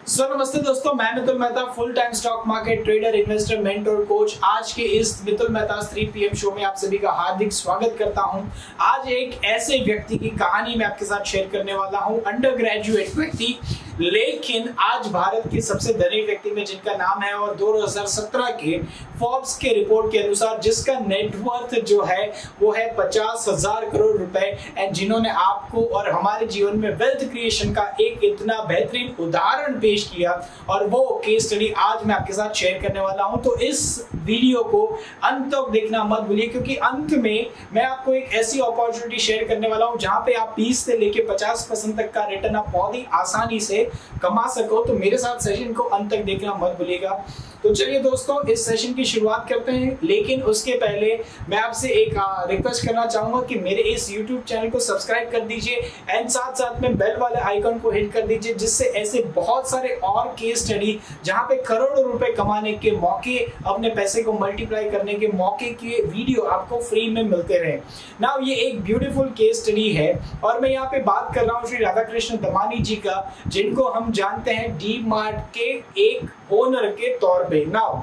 सो नमस्ते दोस्तों, मैं Mitul Mehta full time stock market trader investor mentor coach आज के इस Mitul Mehta three PM show में आप सभी का हार्दिक स्वागत करता हूँ। आज एक ऐसे व्यक्ति की कहानी मैं आपके साथ शेयर करने वाला हूँ अंडर ग्रेजुएट व्यक्ति। लेकिन आज भारत के सबसे धनी व्यक्ति में जिनका नाम है और 2017 के फोर्ब्स के रिपोर्ट के अनुसार जिसका नेटवर्थ जो है, वो है पचास हज़ार करोड़ रुपए। एंड जिन्होंने आपको और हमारे जीवन में वेल्थ क्रिएशन का एक इतना बेहतरीन उदाहरण पेश किया और वो केस स्टडी आज मैं आपके साथ शेयर करने वाला हूँ। तो इस वीडियो को अंत तक देखना मत भूलिए, क्योंकि अंत में मैं आपको एक ऐसी अपॉर्चुनिटी शेयर करने वाला हूँ जहाँ पे आप 20 से लेके 50 परसेंट तक का रिटर्न आप बहुत ही आसानी से कमा सको तो मेरे साथ सेशन को अंत तक देखना मत भूलिएगा। तो चलिए दोस्तों, इस सेशन की शुरुआत करते हैं, लेकिन उसके पहले मैं आपसे एक रिक्वेस्ट करना चाहूँगा कि मेरे इस YouTube चैनल को सब्सक्राइब कर दीजिए एंड साथ साथ में बेल वाले आइकन को हिट कर दीजिए, जिससे ऐसे बहुत सारे और केस स्टडी जहाँ पे करोड़ों रुपए कमाने के मौके, अपने पैसे को मल्टीप्लाई करने के मौके के वीडियो आपको फ्री में मिलते रहे। ना ये एक ब्यूटीफुल केस स्टडी है और मैं यहाँ पे बात कर रहा हूँ श्री राधा कृष्ण दमानी जी का, जिनको हम जानते हैं डी मार्ट के एक ओनर के तौर पे। नाउ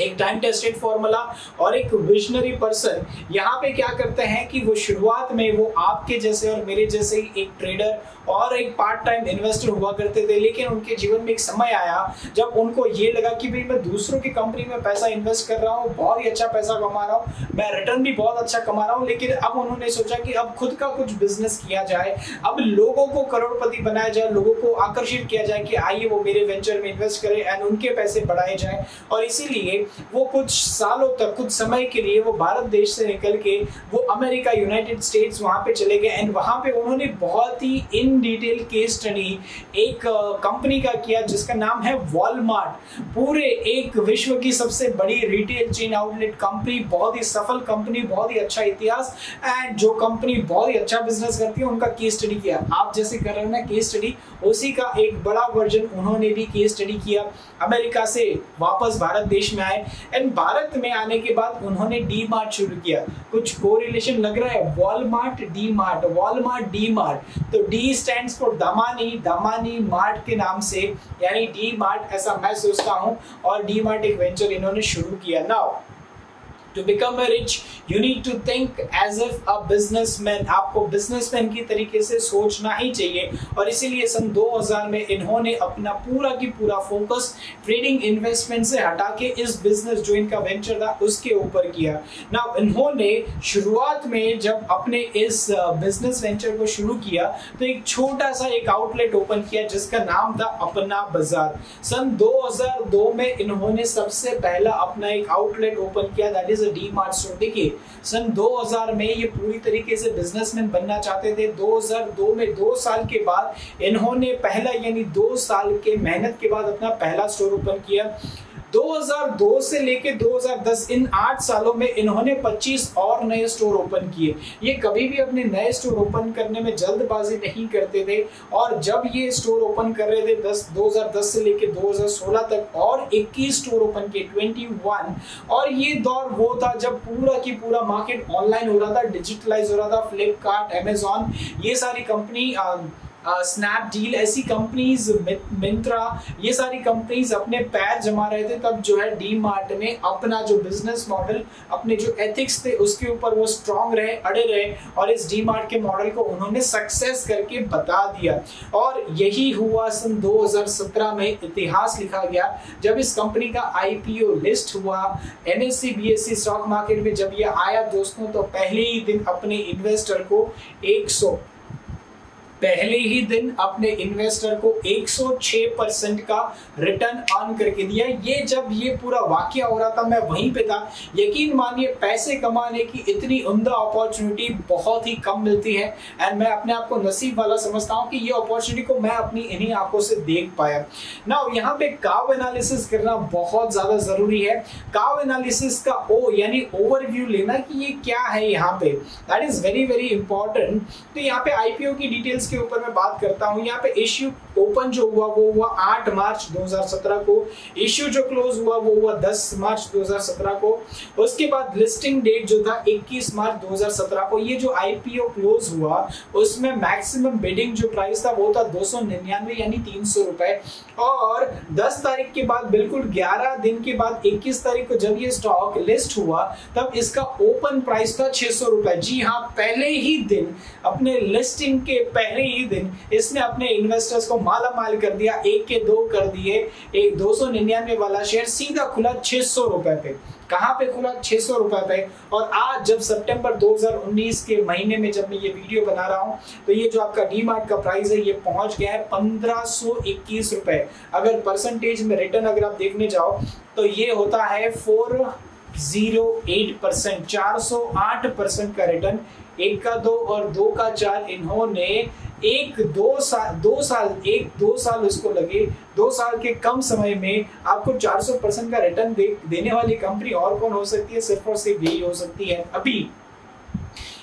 एक टाइम टेस्टेड फॉर्मूला और एक विजनरी पर्सन यहाँ पे क्या करते हैं कि वो शुरुआत में वो आपके जैसे और मेरे जैसे ही एक ट्रेडर और एक पार्ट टाइम इन्वेस्टर हुआ करते थे, लेकिन उनके जीवन में एक समय आया जब उनको ये लगा कि भाई मैं दूसरों की कंपनी में पैसा इन्वेस्ट कर रहा हूँ, बहुत ही अच्छा पैसा कमा रहा हूँ, मैं रिटर्न भी बहुत अच्छा कमा रहा हूँ, लेकिन अब उन्होंने सोचा कि अब खुद का कुछ बिज़नेस किया जाए, अब लोगों को करोड़पति बनाया जाए, लोगों को आकर्षित किया जाए कि आइए वो मेरे वेंचर में इन्वेस्ट करें एंड उनके पैसे बढ़ाए जाए। और इसीलिए वो कुछ सालों तक, कुछ समय के लिए वो भारत देश से निकल के वो अमेरिका यूनाइटेड स्टेट्स वहाँ पे चले गए एंड वहाँ पे उन्होंने बहुत ही इन डिटेल केस स्टडी एक कंपनी का किया जिसका नाम है वॉलमार्ट पूरे एक विश्व की सबसे बड़ी रिटेल चेन आउटलेट कंपनी बहुत ही सफल कंपनी बहुत ही अच्छा इतिहास एंड जो कंपनी बहुत ही अच्छा बिज़नेस करती है, उनका केस स्टडी किया। आप जैसे कर रहे हैं ना केस स्टडी उसी का एक बड़ा वर्जन उन्होंने भी केस स्टडी किया। अमेरिका से वापस भारत देश में आए। एंड भारत में आने के बाद उन्होंने डी मार्ट शुरू किया। कुछ कोरिलेशन लग रहा है। Walmart D Mart Walmart D Mart तो D stand for Damani Damani mart के नाम से, यानी डी मार्ट ऐसा मैं सोचता हूँ, और डी मार्ट एक वेंचर इन्होंने शुरू किया। Now to become rich you need to think as if a businessman आपको बिजनेसमैन की तरीके से सोचना ही चाहिए। और इसीलिए सन 2000 में इन्होंने अपना पूरा की पूरा फोकस ट्रेडिंग इन्वेस्टमेंट से हटा के इस बिज़नेस जो इनका वेंचर था, उसके ऊपर किया। ना इन्होंने शुरुआत में जब अपने इस बिज़नेस वेंचर को शुरू किया तो एक छोटा सा एक आउटलेट ओपन किया, जिसका नाम था अपना बाज़ार। सन 2002 में इन्होंने सबसे पहला अपना एक आउटलेट ओपन किया that is a D Mart store देखिए, सन 2000 में ये पूरी तरीके से बिजनेसमैन बनना चाहते थे। 2002 में दो साल के बाद इन्होंने पहला, यानी दो साल के मेहनत के बाद अपना पहला स्टोर ओपन किया। 2002 से लेके 2010 इन आठ सालों में इन्होंने 25 और नए स्टोर ओपन किए। ये कभी भी अपने नए स्टोर ओपन करने में जल्दबाजी नहीं करते थे और जब ये स्टोर ओपन कर रहे थे 10 2010 से लेके 2016 तक और 21 स्टोर ओपन किए 21 और ये दौर वो था जब पूरा की पूरा मार्केट ऑनलाइन हो रहा था, डिजिटलाइज हो रहा था, फ्लिपकार्ट, अमेजोन, ये सारी कंपनी स्नैपडील ऐसी कंपनीज़ मिंत्रा ये सारी कंपनीज़ अपने पैर जमा रहे थे, तब जो है डी मार्ट ने अपना जो बिज़नेस मॉडल अपने जो एथिक्स थे, उसके ऊपर वो स्ट्रांग रहे, अड़े रहे, और इस डी मार्ट के मॉडल को उन्होंने सक्सेस करके बता दिया। और यही हुआ सन 2017 में इतिहास लिखा गया, जब इस कंपनी का आईपीओ लिस्ट हुआ एनएससी बीएससी स्टॉक मार्केट में जब ये आया दोस्तों तो पहले ही दिन अपने इन्वेस्टर को 100 पहले ही दिन अपने इन्वेस्टर को 106 परसेंट का रिटर्न अर्न करके दिया। ये जब ये पूरा वाक्य हो रहा था, मैं वहीं पे था। यकीन मानिए, पैसे कमाने की इतनी उमदा अपॉर्चुनिटी बहुत ही कम मिलती है। एंड मैं अपने आप को नसीब वाला समझता हूँ कि ये अपॉर्चुनिटी को मैं अपनी इन्हीं आँखों से देख पाया। ना यहाँ पे काव एनालिसिस करना बहुत ज़्यादा ज़रूरी है। काव एनालिसिस का ओ, यानी ओवरव्यू लेना कि ये क्या है यहाँ पे। That is very very important तो यहाँ पे आईपीओ की डिटेल्स के ऊपर मैं बात करता हूँ। यहाँ पे इश्यू ओपन जो हुआ, वो हुआ 8 मार्च 2017 को। इश्यू जो क्लोज हुआ, वो हुआ 10 मार्च 2017 को। उसके बाद लिस्टिंग डेट जो था 21 मार्च 2017 को। ये जो आईपीओ क्लोज हुआ, उसमें मैक्सिमम बिडिंग जो प्राइस था, वो था दो यानी तीन सौ रुपए। और 10 तारीख के बाद, बिल्कुल 11 दिन के बाद 21 तारीख को जब ये स्टॉक लिस्ट हुआ, तब इसका ओपन प्राइस था छह सौ रुपए। जी हाँ पहले ही दिन, अपने लिस्टिंग के पहले ही दिन, इसने अपने इन्वेस्टर्स को माला माल कर दिया, एक के दो कर दिए। एक दो सौ निन्यानवे वाला शेयर सीधा खुला छह सौ रुपए पे। कहाँ पे खुला? छह सौ रुपए पे। और आज जब सितंबर 2019 के महीने में जब मैं ये वीडियो बना रहा हूँ तो ये जो आपका डीमार्ट का प्राइस है, ये पहुँच गया है पंद्रह सौ इक्कीस रुपए। अगर परसेंटेज में रिटर्न अगर आप देखने जाओ तो ये होता है फोर ज़ीरो एट परसेंट चार सौ आठ परसेंट का रिटर्न एक का दो और दो का चार इन्होंने एक दो साल दो साल एक दो साल उसको लगे। दो साल के कम समय में आपको 400 परसेंट का रिटर्न दे, देने वाली कंपनी और कौन हो सकती है? सिर्फ़ और सिर्फ़ यही हो सकती है। अभी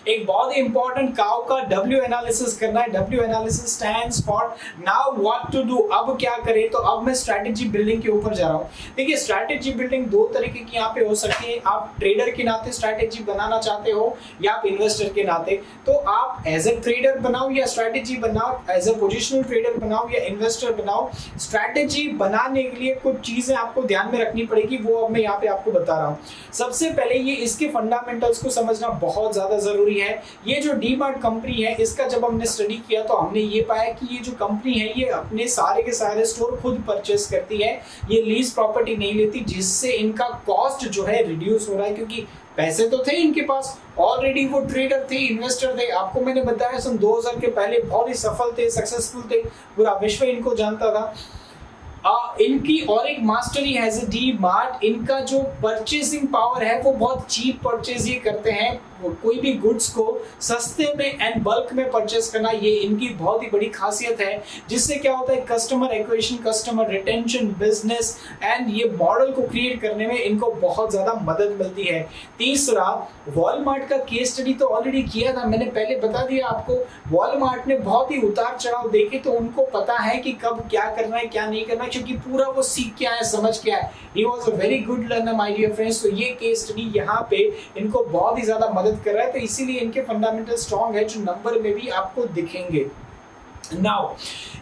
एक बहुत ही इंपॉर्टेंट काउ का डब्ल्यू एनालिसिस करना है। W analysis stands for now what to do अब क्या करें? तो अब मैं स्ट्रैटेजी बिल्डिंग के ऊपर जा रहा हूँ। देखिए स्ट्रैटेजी बिल्डिंग दो तरीके की यहाँ पे हो सकती है। आप ट्रेडर के नाते स्ट्रैटेजी बनाना चाहते हो या आप इन्वेस्टर के नाते। तो आप एज ए ट्रेडर बनाओ या स्ट्रैटेजी बनाओ एज ए पोजिशनल ट्रेडर बनाओ या इन्वेस्टर बनाओ। स्ट्रैटेजी बनाने के लिए कुछ चीज़ें आपको ध्यान में रखनी पड़ेगी। वो अब मैं यहाँ पे आपको बता रहा हूँ। सबसे पहले ये इसके फंडामेंटल्स को समझना बहुत ज़्यादा ज़रूरी कंपनी है। ये जो डी कंपनी है, इसका जब हमने स्टडी किया तो हमने ये पाया कि ये जो कंपनी है, ये अपने सारे के सारे स्टोर खुद परचेस करती है। ये लीज प्रॉपर्टी नहीं लेती, जिससे इनका कॉस्ट जो है रिड्यूस हो रहा है, क्योंकि पैसे तो थे इनके पास। ऑलरेडी वो ट्रेडर थे इन्वेस्टर थे। आपको मैंने बताया, सन 2000 के पहले बहुत ही सफल थे सक्सेसफुल थे। पूरा विश्व इनको जानता था। आ, इनकी और एक मास्टरी हैज़ डी मार्ट इनका जो परचेसिंग पावर है वो बहुत चीप परचेज ये करते हैं। कोई भी गुड्स को सस्ते में एंड बल्क में परचेस करना, ये इनकी बहुत ही बड़ी खासियत है, जिससे क्या होता है customer acquisition customer retention business and ये मॉडल को क्रिएट करने में इनको बहुत ज़्यादा मदद मिलती है। तीसरा वॉलमार्ट का केस स्टडी तो ऑलरेडी किया था, मैंने पहले बता दिया आपको वॉलमार्ट ने बहुत ही उतार चढ़ाव देखे तो उनको पता है कि कब क्या करना है, क्या नहीं करना है, क्योंकि पूरा वो सीख क्या है समझ क्या है he was a very good learner my dear friends तो ये केस स्टडी यहाँ पे इनको बहुत ही ज़्यादा मदद कर रहा है तो इसीलिए इनके फंडामेंटल स्ट्रॉन्ग है जो नंबर में भी आपको दिखेंगे। नाउ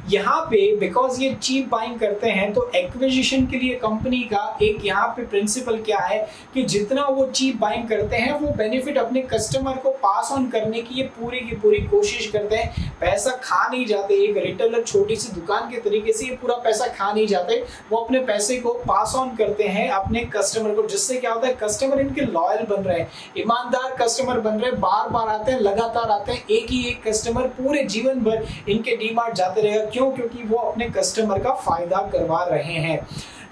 यहाँ पे बिकॉज़ ये चीप बाइंग करते हैं तो एक्विजिशन के लिए कंपनी का एक यहाँ पे प्रिंसिपल क्या है कि जितना वो चीप बाइंग करते हैं, वो बेनिफिट अपने कस्टमर को पास ऑन करने की ये पूरी की पूरी कोशिश करते हैं। पैसा खा नहीं जाते, एक रिटेलर छोटी सी दुकान के तरीके से ये पूरा पैसा खा नहीं जाते, वो अपने पैसे को पास ऑन करते हैं अपने कस्टमर को, जिससे क्या होता है कस्टमर इनके लॉयल बन रहे हैं। ईमानदार कस्टमर बन रहे बार बार आते हैं, लगातार आते हैं, एक ही एक कस्टमर पूरे जीवन भर इनके डीमार्ट जाते रहेगा। क्यों? क्योंकि वो अपने कस्टमर का फ़ायदा करवा रहे हैं।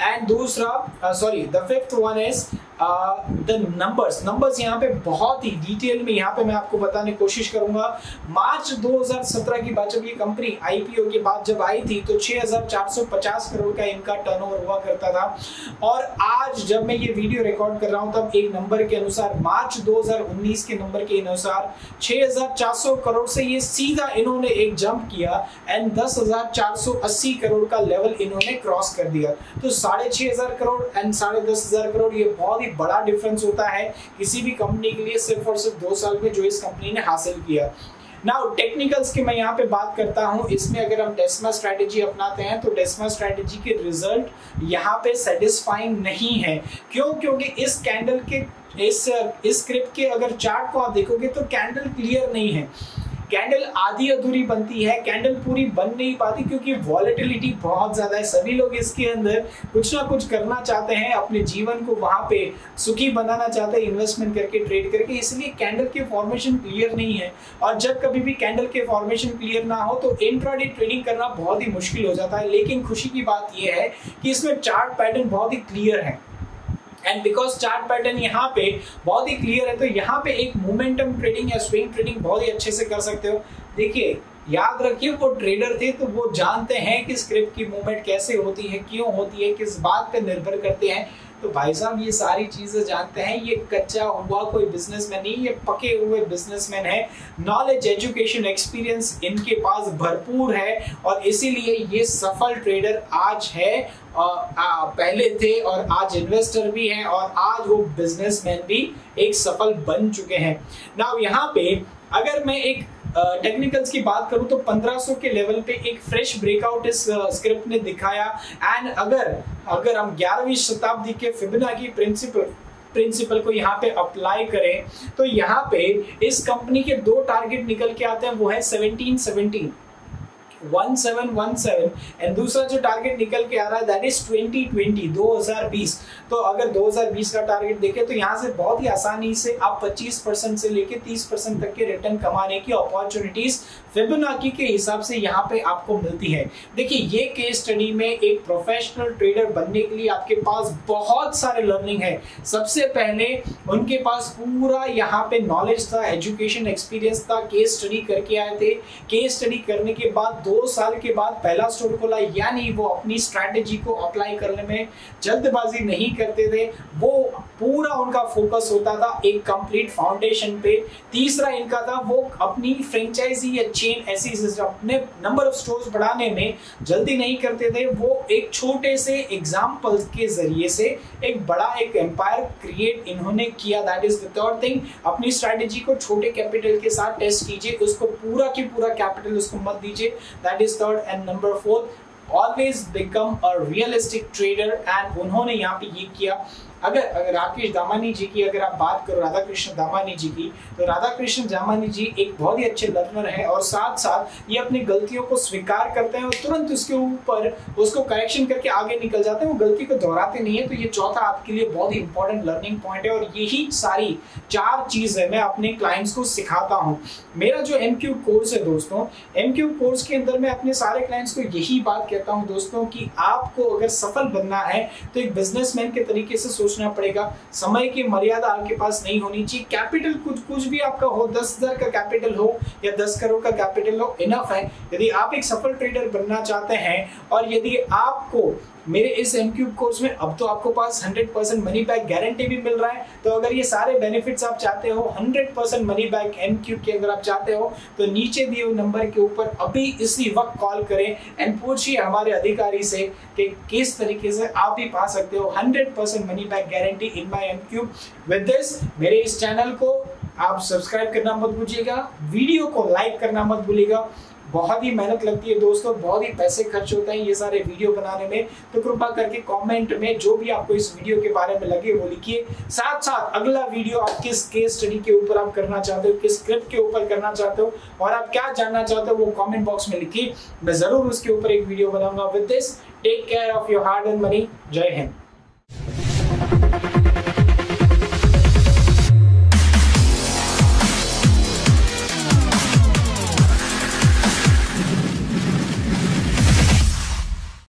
एंड दूसरा sorry the fifth one is the numbers numbers यहाँ पे बहुत ही डिटेल में यहाँ पे मैं आपको बताने की कोशिश करूँगा। मार्च 2017 की बात जब ये कंपनी आईपीओ के बाद जब आई थी तो 6,450 करोड़ का इनका टर्नओवर हुआ करता था। और आज जब मैं ये वीडियो रिकॉर्ड कर रहा हूँ तब एक नंबर के अनुसार मार्च 2019 के नंबर के अनुसार 6,400 करोड़ से ये सीधा इन्होंने एक जंप किया एंड 10,480 करोड़ का लेवल इन्होंने क्रॉस कर दिया। तो साढ़े छह करोड़ एंड साढ़े दस करोड़ ये बहुत ही बड़ा डिफरेंस होता है किसी भी कंपनी के लिए सिर्फ़ और सिर्फ़ दो साल में जो इस कंपनी ने हासिल किया। नाउ टेक्निकल्स की मैं यहाँ पे बात करता हूँ। इसमें अगर हम डेस्मा स्ट्रेटेजी अपनाते हैं तो डेस्मा स्ट्रेटेजी के रिज़ल्ट यहाँ पे सेटिस्फाइंग नहीं है। क्यों? क्योंकि इस कैंडल के, इस इस स्क्रिप्ट के अगर चार्ट को आप देखोगे तो कैंडल क्लियर नहीं है। कैंडल आधी अधूरी बनती है, कैंडल पूरी बन नहीं पाती क्योंकि वॉलेटिलिटी बहुत ज़्यादा है। सभी लोग इसके अंदर कुछ ना कुछ करना चाहते हैं, अपने जीवन को वहाँ पे सुखी बनाना चाहते हैं इन्वेस्टमेंट करके ट्रेड करके। इसलिए कैंडल के फॉर्मेशन क्लियर नहीं है। और जब कभी भी कैंडल के फॉर्मेशन क्लियर ना हो तो इंट्राडे ट्रेडिंग करना बहुत ही मुश्किल हो जाता है। लेकिन खुशी की बात यह है कि इसमें चार्ट पैटर्न बहुत ही क्लियर है। एंड बिकॉज़ चार्ट पैटर्न यहाँ पे बहुत ही क्लियर है तो यहाँ पे एक मोमेंटम ट्रेडिंग या स्विंग ट्रेडिंग बहुत ही अच्छे से कर सकते हो। देखिए, याद रखिए, वो ट्रेडर थे तो वो जानते हैं कि स्क्रिप्ट की मूवमेंट कैसे होती है, क्यों होती है, किस बात पे निर्भर करते हैं। तो भाई साहब ये सारी चीज़ें जानते हैं ये कच्चा हुआ कोई बिजनेसमैन नहीं ये पके हुए बिजनेसमैन है। नॉलेज एजुकेशन एक्सपीरियंस इनके पास भरपूर है और इसीलिए ये सफल ट्रेडर आज है आ, पहले थे और आज इन्वेस्टर भी हैं और आज वो बिजनेसमैन भी एक सफल बन चुके हैं। ना यहाँ पे अगर मैं एक टेक्निकल्स की बात करूँ तो 1500 के लेवल पे एक फ्रेश ब्रेकआउट इस स्क्रिप्ट ने दिखाया। एंड अगर अगर हम 11वीं शताब्दी के फिबना की प्रिंसिपल प्रिंसिपल को यहाँ पे अप्लाई करें तो यहाँ पे इस कंपनी के दो टारगेट निकल के आते हैं, वो है 1717 1717 एंड दूसरा जो टारगेट निकल के आ रहा है दैट इज़ 2020 2020 तो अगर 2020 का टारगेट देखें तो यहाँ से बहुत ही आसानी से आप 25 परसेंट से लेके 30 परसेंट तक के रिटर्न कमाने की अपॉर्चुनिटीज़ फिबोनाची के हिसाब से यहाँ पे आपको मिलती है। देखिए, ये केस स्टडी में एक प्रोफेशनल ट्रेडर बनने के लिए आपके पास बहुत सारे लर्निंग है। सबसे पहले उनके पास पूरा यहाँ पे नॉलेज था एजुकेशन एक्सपीरियंस था केस स्टडी करके आए थे। केस स्टडी करने के बाद, दो साल के बाद पहला स्टोर खोला, यानी वो अपनी स्ट्रैटेजी को अप्लाई करने में जल्दबाजी नहीं करते थे। वो पूरा उनका फोकस होता था एक कंप्लीट फाउंडेशन पे। तीसरा इनका था, वो अपनी फ्रेंचाइजी या चेन ऐसी अपने नंबर ऑफ़ स्टोर्स बढ़ाने में जल्दी नहीं करते थे, वो एक छोटे से एग्ज़ाम्पल के ज़रिए से एक बड़ा एक एम्पायर क्रिएट इन्होंने किया। That is the third thing अपनी स्ट्रेटेजी को छोटे कैपिटल के साथ टेस्ट कीजिए, उसको पूरा की पूरा कैपिटल उसको मत दीजिए। That is third and number fourth always become a realistic trader and उन्होंने यहाँ पे ये किया। अगर राकेश दामानी जी की अगर आप बात करो राधा कृष्ण दामानी जी की तो राधा कृष्ण दामानी जी एक बहुत ही अच्छे लर्नर है और साथ साथ ये अपनी गलतियों को स्वीकार करते हैं और तुरंत उसके ऊपर उसको करेक्शन करके आगे निकल जाते हैं। वो गलती को दोहराते नहीं है तो ये चौथा आपके लिए बहुत ही इंपॉर्टेंट लर्निंग पॉइंट है और यही सारी चार चीज़ है मैं अपने क्लाइंट्स को सिखाता हूँ। मेरा जो एम कोर्स है दोस्तों एमक्यू कोर्स के अंदर मैं अपने सारे क्लाइंट्स को यही बात कहता हूँ दोस्तों की आपको अगर सफल बनना है तो एक बिजनेसमैन के तरीके से सोच सोचना पड़ेगा। समय की मर्यादा आपके पास नहीं होनी चाहिए। कैपिटल कुछ कुछ भी आपका हो, दस हज़ार का कैपिटल हो या दस करोड़ का कैपिटल हो इनफ है। यदि आप एक सफल ट्रेडर बनना चाहते हैं और यदि आपको मेरे इस एम क्यूब कोर्स में अब तो आपको पास 100 परसेंट मनी बैक गारंटी भी मिल रहा है। तो अगर ये सारे बेनिफिट्स आप चाहते हो 100 percent money back M cube के अगर आप चाहते हो तो नीचे दिए हुए नंबर के ऊपर अभी इसी वक्त कॉल करें एंड पूछिए हमारे अधिकारी से कि किस तरीके से आप भी पा सकते हो 100 percent money back guarantee in my M cube with this मेरे इस चैनल को आप सब्सक्राइब करना मत भूलिएगा वीडियो को लाइक करना मत भूलिएगा बहुत ही मेहनत लगती है दोस्तों, बहुत ही पैसे खर्च होते हैं ये सारे वीडियो बनाने में। तो कृपा करके कमेंट में जो भी आपको इस वीडियो के बारे में लगे वो लिखिए। साथ साथ अगला वीडियो आप किस केस स्टडी के ऊपर आप करना चाहते हो, किस स्क्रिप्ट के ऊपर करना चाहते हो और आप क्या जानना चाहते हो वो कॉमेंट बॉक्स में लिखिए। मैं ज़रूर उसके ऊपर एक वीडियो बनाऊँगा। With this take care of your hard and money Jai Hind.